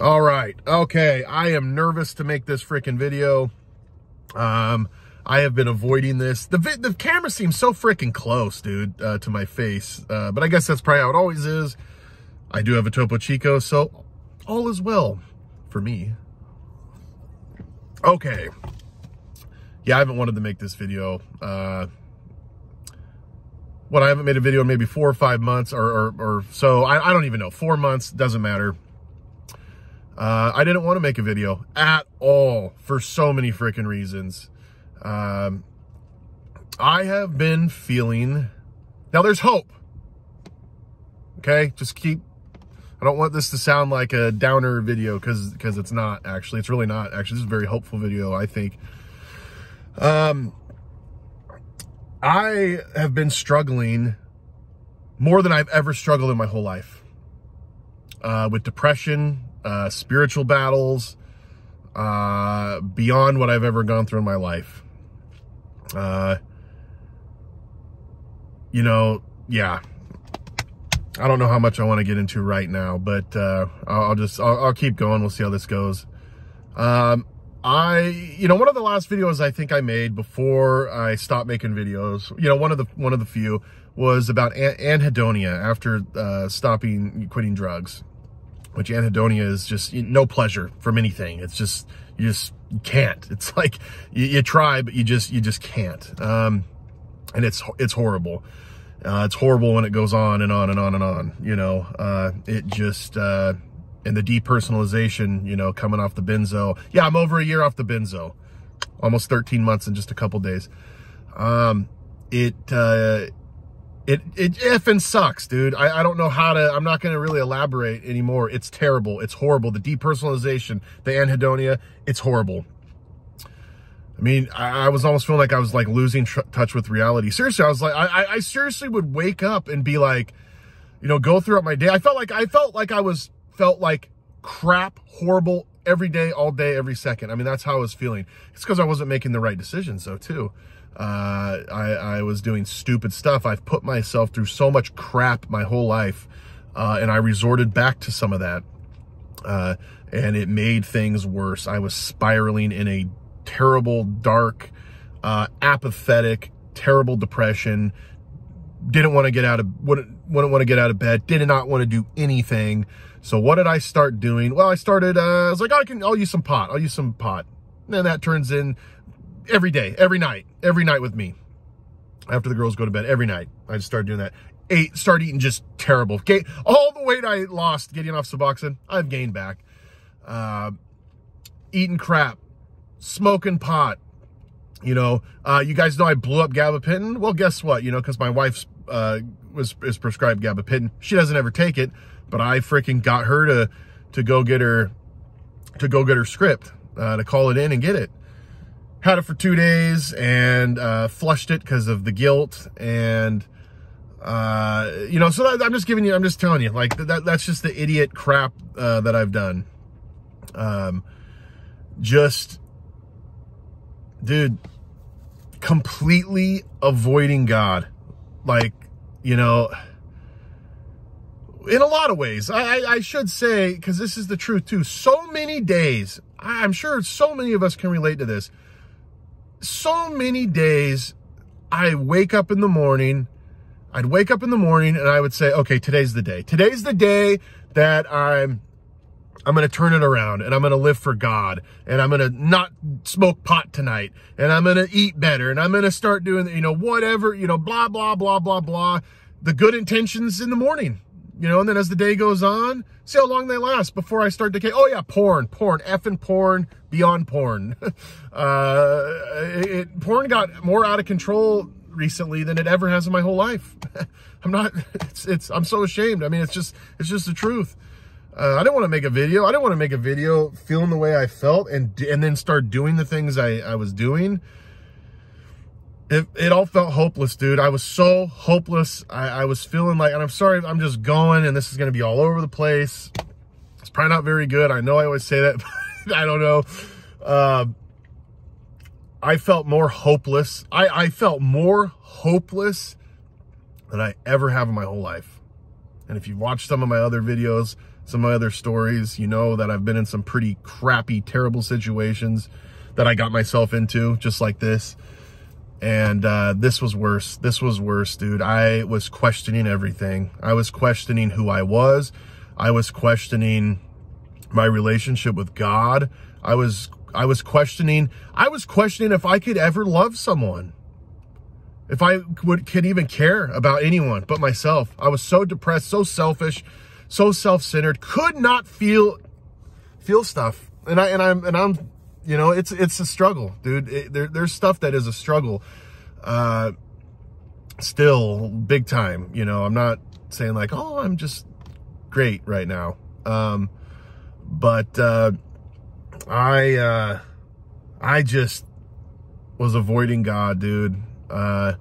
All right. Okay. I am nervous to make this freaking video. Um, I have been avoiding this. The the camera seems so freaking close, dude, uh, to my face. Uh, but I guess that's probably how it always is. I do have a Topo Chico, so all is well for me. Okay. Yeah, I haven't wanted to make this video. Uh, what I haven't made a video in maybe four or five months or, or, or so. I, I, don't even know. Four months, doesn't matter. Uh, I didn't want to make a video at all for so many freaking reasons. Um, I have been feeling, now there's hope. Okay, just keep, I don't want this to sound like a downer video because because it's not actually, it's really not actually, this is a very hopeful video, I think. Um, I have been struggling more than I've ever struggled in my whole life uh, with depression, uh, spiritual battles, uh, beyond what I've ever gone through in my life. Uh, you know, yeah. I don't know how much I want to get into right now, but uh, I'll just I'll, I'll, keep going. We'll see how this goes. Um, I, you know, one of the last videos I think I made before I stopped making videos, you know, one of the one of the few was about anhedonia after uh, stopping quitting drugs which anhedonia is just no pleasure from anything. It's just, you just can't. It's like you, you, try, but you just, you just can't. Um, and it's, it's horrible. Uh, it's horrible when it goes on and on and on and on, you know, uh, it just, uh, and the depersonalization, you know, coming off the benzo. Yeah, I'm over a year off the benzo, almost 13 months in just a couple days. Um, it, uh, it it effing sucks, dude. I, I don't know how to, I'm not going to really elaborate anymore. It's terrible. It's horrible. The depersonalization, the anhedonia, it's horrible. I mean, I, I was almost feeling like I was like losing touch with reality. Seriously, I was like, I, I seriously would wake up and be like, you know, go throughout my day. I felt like, I felt like I was, felt like crap, horrible every day, all day, every second. I mean, that's how I was feeling. It's because I wasn't making the right decisions though, too. Uh, I, I was doing stupid stuff. I've put myself through so much crap my whole life, uh, and I resorted back to some of that. Uh, and it made things worse. I was spiraling in a terrible, dark, uh, apathetic, terrible depression. Didn't want to get out of, wouldn't, wouldn't want to get out of bed. Did not want to do anything. So what did I start doing? Well, I started, uh, I was like, oh, I can, I'll use some pot. I'll use some pot. And that turns in every day, every night, every night with me. After the girls go to bed, every night, I just started doing that. Ate, started eating just terrible. Gain, all the weight I lost getting off Suboxone, I've gained back. Uh, eating crap, smoking pot. You know, uh, you guys know I blew up gabapentin. Well, guess what? You know, because my wife's uh, was is prescribed gabapentin. She doesn't ever take it, but I freaking got her to to go get her to go get her script uh, to call it in and get it had it for two days and uh, flushed it because of the guilt and uh, you know so that, i'm just giving you i'm just telling you like that that's just the idiot crap uh, that i've done. Um just dude completely avoiding god. Like you know in a lot of ways. I i, I should say because this is the truth too so many days i'm sure so many of us can relate to this so many days I wake up in the morning, I'd wake up in the morning and I would say, okay, today's the day. Today's the day that I'm I'm going to turn it around and I'm going to live for God and I'm going to not smoke pot tonight and I'm going to eat better and I'm going to start doing, you know, whatever, you know, blah, blah, blah, blah, blah. The good intentions in the morning you know, and then as the day goes on, see how long they last before I start decay. Oh yeah, porn, porn, effing porn, beyond porn. uh, it, porn got more out of control recently than it ever has in my whole life. I'm not, it's, it's, I'm so ashamed. I mean, it's just, it's just the truth. Uh, I didn't want to make a video. I didn't want to make a video feeling the way I felt and, and then start doing the things I, I was doing it, it all felt hopeless, dude. I was so hopeless. I, I was feeling like, and I'm sorry, I'm just going and this is going to be all over the place. It's probably not very good. I know I always say that, but I don't know. Uh, I felt more hopeless. I, I felt more hopeless than I ever have in my whole life. And if you've watched some of my other videos, some of my other stories, you know that I've been in some pretty crappy, terrible situations that I got myself into, just like this. And uh, this was worse. This was worse, dude. I was questioning everything. I was questioning who I was. I was questioning my relationship with God. I was I was questioning I was questioning if I could ever love someone. If I would could even care about anyone but myself. I was so depressed, so selfish, so self-centered, could not feel feel stuff. And I and I'm and I'm you know, it's it's a struggle, dude. It, there, there's stuff that is a struggle. Uh, still big time. You know, I'm not saying like, oh, I'm just great right now. Um, but uh, I uh, I just was avoiding God, dude. Uh,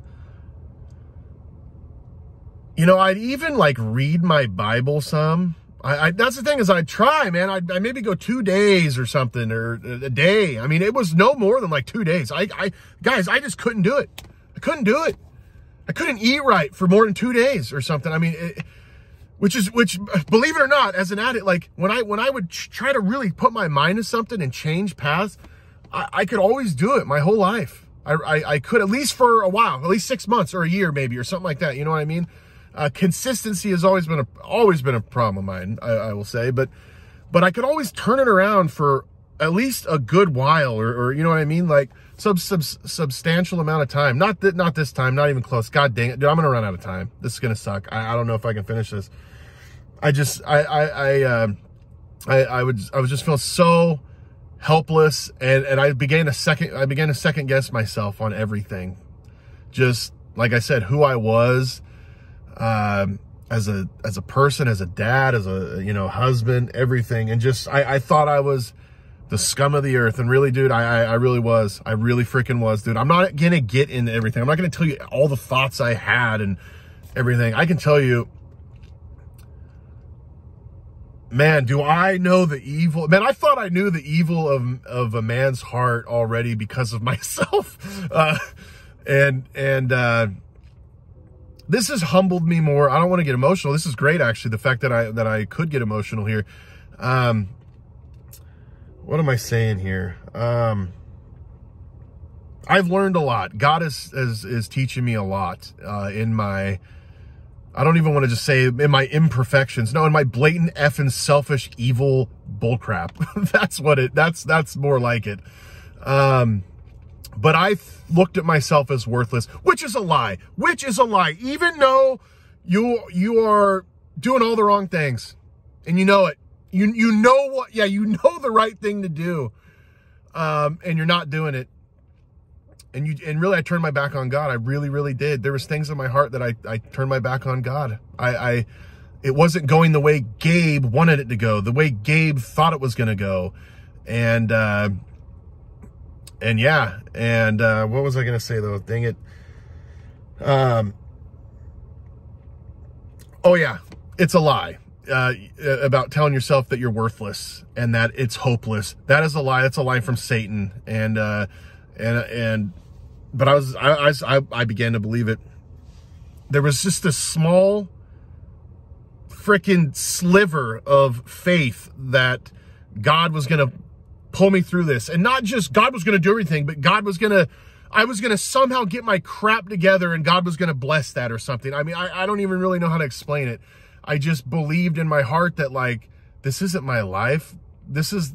you know, I'd even like read my Bible some I, I, that's the thing is I try, man. I, I maybe go two days or something or uh, a day. I mean, it was no more than like two days. I, I, guys, I just couldn't do it. I couldn't do it. I couldn't eat right for more than two days or something. I mean, it, which is, which believe it or not, as an addict, like when I, when I would try to really put my mind to something and change paths, I, I could always do it my whole life. I, I, I could at least for a while, at least six months or a year maybe or something like that. You know what I mean? Uh, consistency has always been a always been a problem of mine, I, I, will say, but but I could always turn it around for at least a good while, or, or you know what I mean, like sub, sub substantial amount of time. Not that not this time, not even close. God dang it, dude, I'm gonna run out of time. This is gonna suck. I, I don't know if I can finish this. I just I I I uh, I, I would I was just feeling so helpless, and and I began a second I began to second guess myself on everything. Just like I said, who I was um, as a as a person, as a dad, as a you know husband, everything, and just I, I thought I was the scum of the earth, and really, dude, I, I I really was, I really freaking was, dude. I'm not gonna get into everything. I'm not gonna tell you all the thoughts I had and everything. I can tell you. Man, do I know the evil? Man, I thought I knew the evil of of a man's heart already because of myself, uh, and and uh, this has humbled me more. I don't want to get emotional. This is great, actually. The fact that I that I could get emotional here. Um, what am I saying here? Um, I've learned a lot. God is is, is teaching me a lot uh, in my. I don't even want to just say in my imperfections. No, in my blatant effing selfish evil bullcrap. that's what it. That's that's more like it. Um, but I looked at myself as worthless, which is a lie, which is a lie. Even though you, you are doing all the wrong things and you know it, you, you know what, yeah, you know the right thing to do. Um, and you're not doing it. And you, and really, I turned my back on God. I really, really did. There was things in my heart that I, I turned my back on God. I, I, it wasn't going the way Gabe wanted it to go, the way Gabe thought it was going to go. And, uh, and yeah, and uh, what was I going to say though? Dang it. Um, oh yeah, it's a lie uh, about telling yourself that you're worthless and that it's hopeless. That is a lie. That's a lie from Satan. And, uh, and, and, but I was, I, I, I began to believe it. There was just a small freaking sliver of faith that God was going to pull me through this. And not just God was going to do everything, but God was going to, I was going to somehow get my crap together and God was going to bless that or something. I mean, I, I don't even really know how to explain it. I just believed in my heart that like, this isn't my life. This is,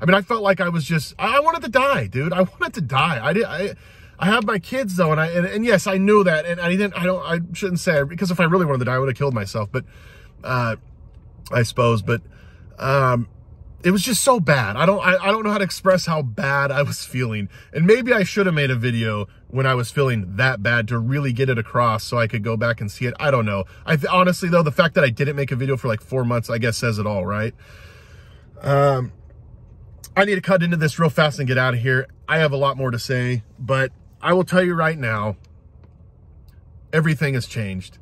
I mean, I felt like I was just, I wanted to die, dude. I wanted to die. I did, I, I have my kids though. And I, and, and yes, I knew that. And I didn't, I don't, I shouldn't say because if I really wanted to die, I would have killed myself. But, uh, I suppose, but, um, it was just so bad. I don't, I, I don't know how to express how bad I was feeling. And maybe I should have made a video when I was feeling that bad to really get it across so I could go back and see it. I don't know. I honestly though, the fact that I didn't make a video for like four months, I guess says it all, right? Um, I need to cut into this real fast and get out of here. I have a lot more to say, but I will tell you right now, everything has changed.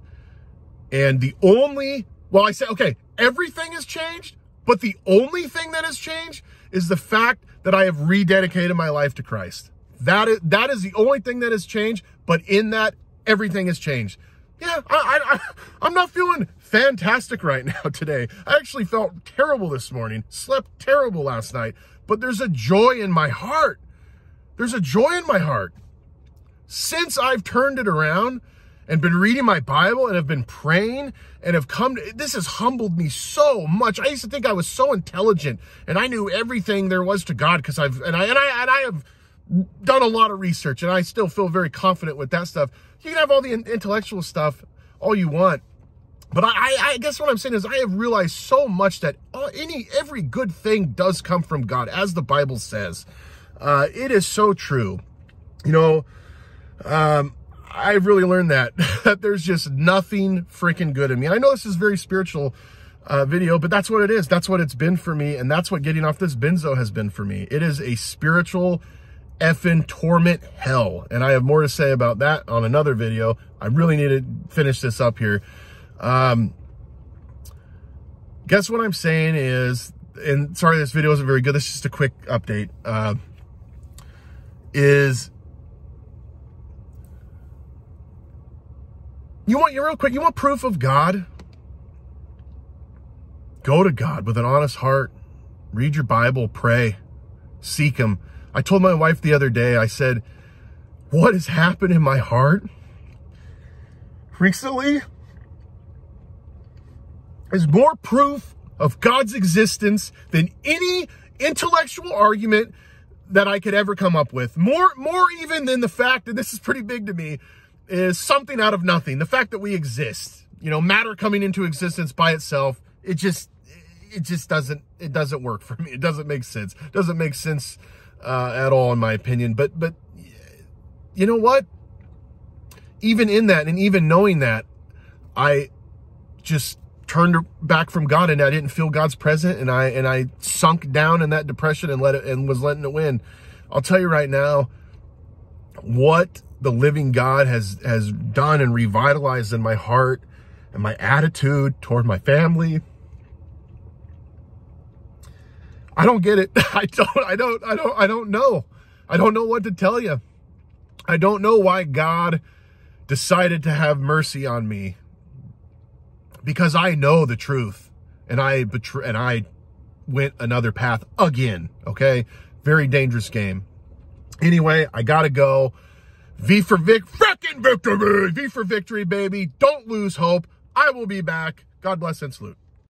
And the only, well, I say, okay, everything has changed but the only thing that has changed is the fact that I have rededicated my life to Christ. That is, that is the only thing that has changed. But in that, everything has changed. Yeah, I, I, I'm not feeling fantastic right now today. I actually felt terrible this morning, slept terrible last night, but there's a joy in my heart. There's a joy in my heart. Since I've turned it around and been reading my Bible and have been praying and have come to, this has humbled me so much. I used to think I was so intelligent and I knew everything there was to God because I've, and I, and I, and I have done a lot of research and I still feel very confident with that stuff. You can have all the intellectual stuff all you want. But I, I guess what I'm saying is I have realized so much that any every good thing does come from God, as the Bible says. Uh, it is so true. You know, um, I've really learned that, that there's just nothing freaking good in me. And I know this is very spiritual uh, video, but that's what it is. That's what it's been for me. And that's what getting off this benzo has been for me. It is a spiritual effing torment hell. And I have more to say about that on another video. I really need to finish this up here. Um, guess what I'm saying is, and sorry, this video isn't very good. This is just a quick update. Uh, is you want you real quick, you want proof of God? Go to God with an honest heart. Read your Bible, pray, seek him I told my wife the other day, I said, what has happened in my heart recently is more proof of God's existence than any intellectual argument that I could ever come up with. More, more even than the fact, and this is pretty big to me, is something out of nothing. The fact that we exist, you know, matter coming into existence by itself, it just, it just doesn't, it doesn't work for me. It doesn't make sense. It doesn't make sense uh, at all, in my opinion. But, but you know what? Even in that, and even knowing that, I just turned back from God and I didn't feel God's presence and I and I sunk down in that depression and let it and was letting it win. I'll tell you right now what the living God has has done and revitalized in my heart and my attitude toward my family, I don't get it. I don't, I don't, I don't, I don't know. I don't know what to tell you. I don't know why God decided to have mercy on me because I know the truth and I betray, and I went another path again. Okay. Very dangerous game. Anyway, I gotta go. V for Vic, frickin' victory! V for victory, baby. Don't lose hope. I will be back. God bless and salute.